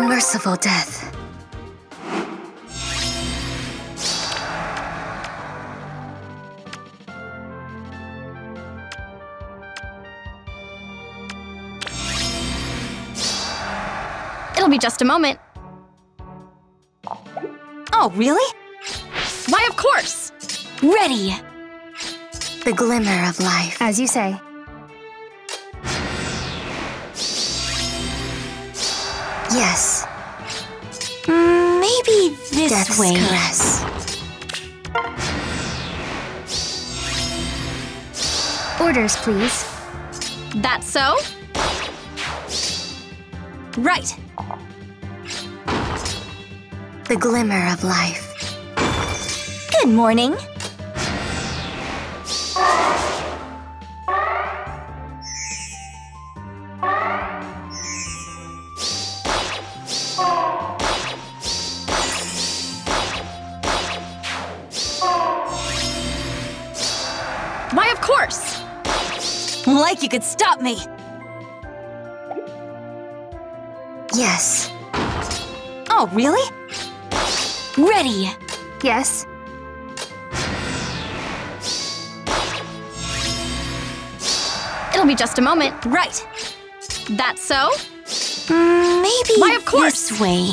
merciful death. It'll be just a moment. Oh, really? Why, of course! Ready! The glimmer of life. As you say. Yes, maybe this death's way. caress. Orders, please. That so? Right. The glimmer of life. Good morning. Course! Like you could stop me. Yes, Oh, really? Ready. Yes. It'll be just a moment. Right. That so? Mm, maybe Why, of course. this way.